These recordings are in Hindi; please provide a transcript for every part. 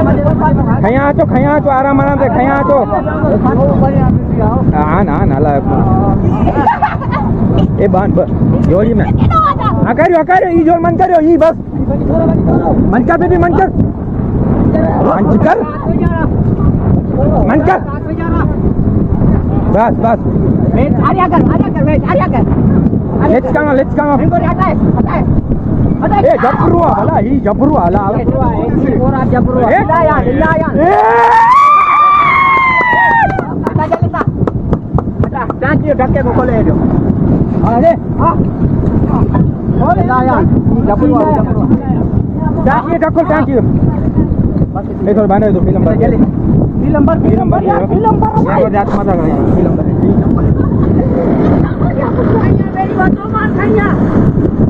खयां अचो खया अचो आराम आराम से, खया हा ना ना ला ए बान बस जोड़ी में। आ करियो करियो ई जोड़ मन करियो ई बस। मन कर, बेबी मन कर। मन कर। मन कर। बस बस। लेट्स कम लेट्स कम ए जबरू वाला ही जबरू वाला। धक्के को खोले जो अरे हाँ। खोले यार जबरू जबरू थैंक यू डकुल थैंक यू ए थोड़ा बाने दो फ़िल्म बात नंबर पर फ़िल्म नंबर फ़िल्म बात जात मत कर फ़िल्म बात Huger,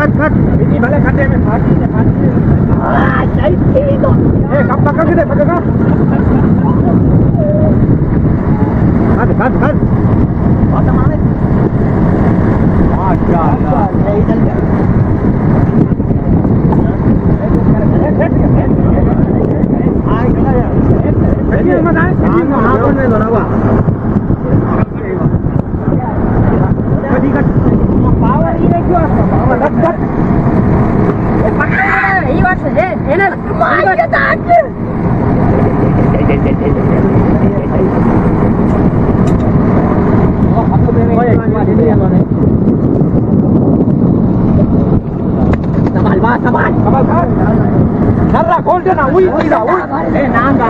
ફટ ફટ બીજી ભલે ખાતે અમે ફાટી ને ફાટી હા જઈ થઈ તો એ કપ પકડ કે દે પકડ કપ ફટ ફટ ફટ વાત માને માશાઅલ્લાહ જઈ જલ જા આ ગલા યાર બેટી મત આય હા હા કોને બરાબર ¡Ay, qué ataque!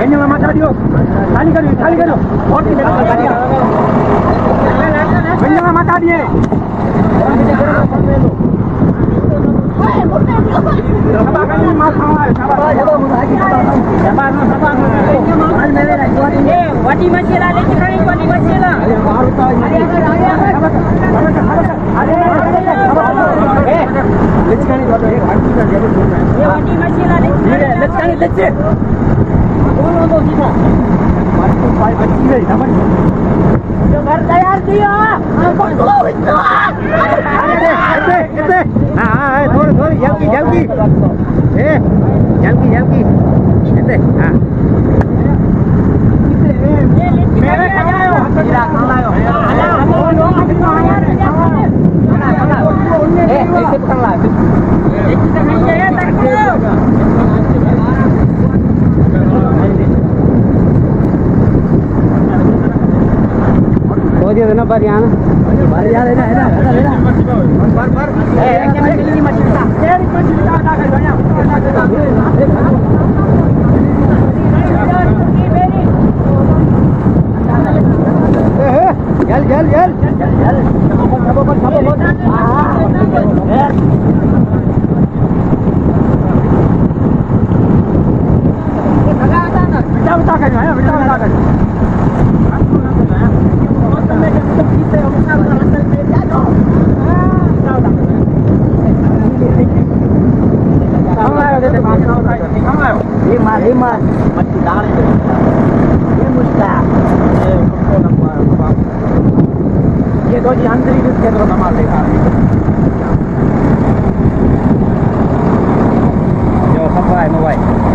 Ini mama tadi, tali kali, tali kali, kau tidak akan tadi. पाई बच्ची गई समझ जो घर तैयार किया हमको तो अरे ऐसे ऐसे हाँ हाँ थोड़ी थोड़ी जल्दी जल्दी ए जल्दी जल्दी ऐसे हाँ मेरे कलायो मेरा कलायो ए ऐसे पकड़ ला हो दिया ना पर यहाँ बाहर है ना पर पर मछली मछली doi angeli del dietro da male cari. Yo, sampai, mau baik.